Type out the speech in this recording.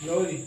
有一